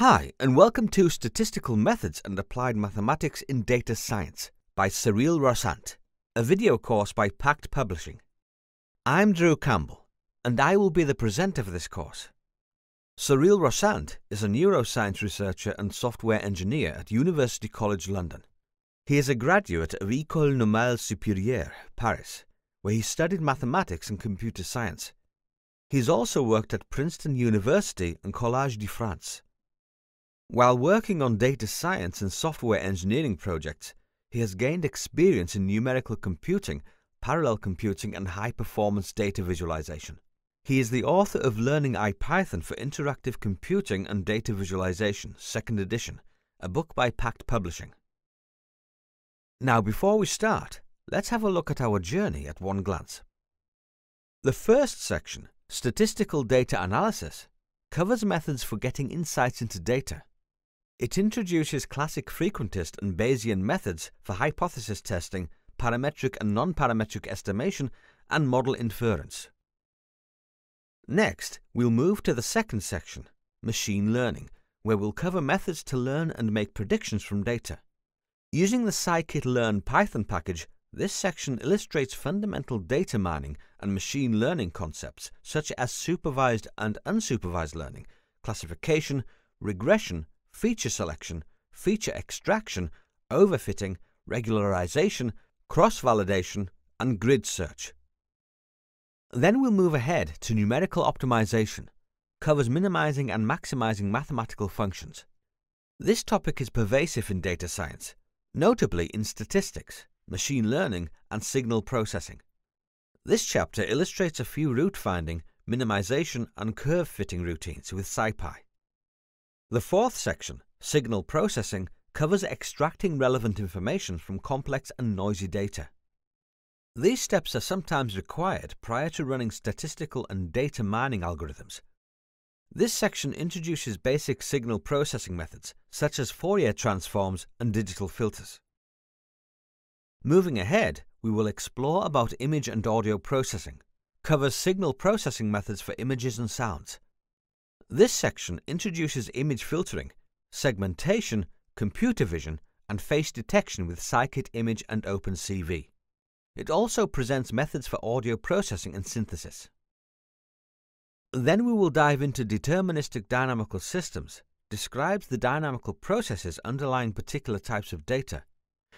Hi, and welcome to Statistical Methods and Applied Mathematics in Data Science by Cyril Rossant, a video course by Packt Publishing. I'm Drew Campbell, and I will be the presenter for this course. Cyril Rossant is a neuroscience researcher and software engineer at University College London. He is a graduate of École Normale Supérieure, Paris, where he studied mathematics and computer science. He's also worked at Princeton University and Collège de France. While working on data science and software engineering projects, he has gained experience in numerical computing, parallel computing, and high performance data visualization. He is the author of Learning IPython for Interactive Computing and Data Visualization, 2nd edition, a book by Packt Publishing. Now, before we start, let's have a look at our journey at one glance. The first section Statistical data analysis covers methods for getting insights into data. It introduces classic frequentist and Bayesian methods for hypothesis testing, parametric and non-parametric estimation, and model inference. Next, we'll move to the second section, machine learning, where we'll cover methods to learn and make predictions from data. Using the scikit-learn Python package, this section illustrates fundamental data mining and machine learning concepts such as supervised and unsupervised learning, classification, regression, feature selection, feature extraction, overfitting, regularization, cross-validation, and grid search. Then we'll move ahead to numerical optimization, covers minimizing and maximizing mathematical functions. This topic is pervasive in data science, notably in statistics machine learning, and signal processing. This chapter illustrates a few root finding, minimization, and curve fitting routines with SciPy. The fourth section, signal processing, covers extracting relevant information from complex and noisy data. These steps are sometimes required prior to running statistical and data mining algorithms. This section introduces basic signal processing methods, such as Fourier transforms and digital filters. Moving ahead, we will explore about image and audio processing, covers signal processing methods for images and sounds. This section introduces image filtering, segmentation, computer vision, and face detection with scikit-image and OpenCV. It also presents methods for audio processing and synthesis. Then we will dive into deterministic dynamical systems, describes the dynamical processes underlying particular types of data,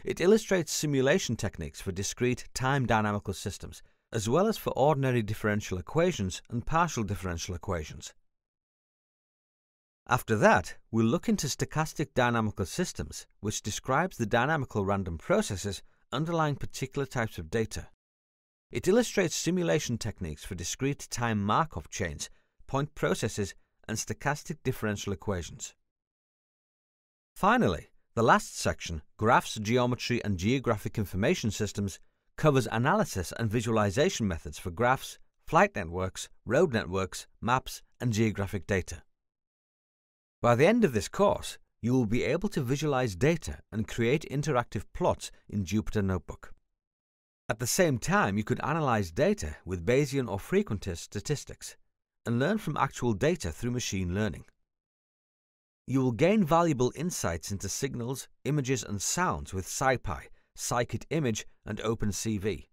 it illustrates simulation techniques for discrete time dynamical systems, as well as for ordinary differential equations and partial differential equations. After that, we'll look into stochastic dynamical systems, which describes the dynamical random processes underlying particular types of data. It illustrates simulation techniques for discrete time Markov chains, point processes, and stochastic differential equations. Finally, the last section, Graphs, Geometry and Geographic Information Systems, covers analysis and visualization methods for graphs, flight networks, road networks, maps, and geographic data. By the end of this course, you will be able to visualize data and create interactive plots in Jupyter Notebook. At the same time, you could analyze data with Bayesian or frequentist statistics and learn from actual data through machine learning. You will gain valuable insights into signals, images and sounds with SciPy, scikit-image and OpenCV.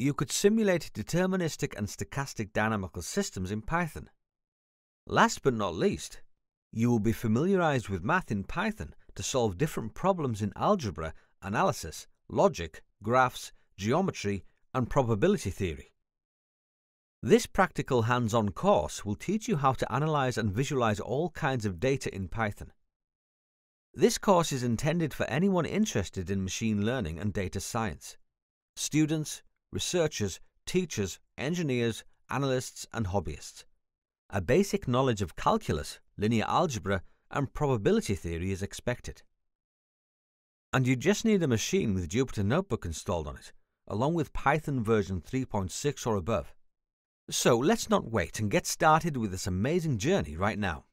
You could simulate deterministic and stochastic dynamical systems in Python. Last but not least, you will be familiarized with math in Python to solve different problems in algebra, analysis, logic, graphs, geometry, and probability theory. This practical hands-on course will teach you how to analyze and visualize all kinds of data in Python. This course is intended for anyone interested in machine learning and data science. Students, researchers, teachers, engineers, analysts and hobbyists. A basic knowledge of calculus, linear algebra and probability theory is expected. And you just need a machine with Jupyter Notebook installed on it, along with Python version 3.6 or above. So let's not wait and get started with this amazing journey right now.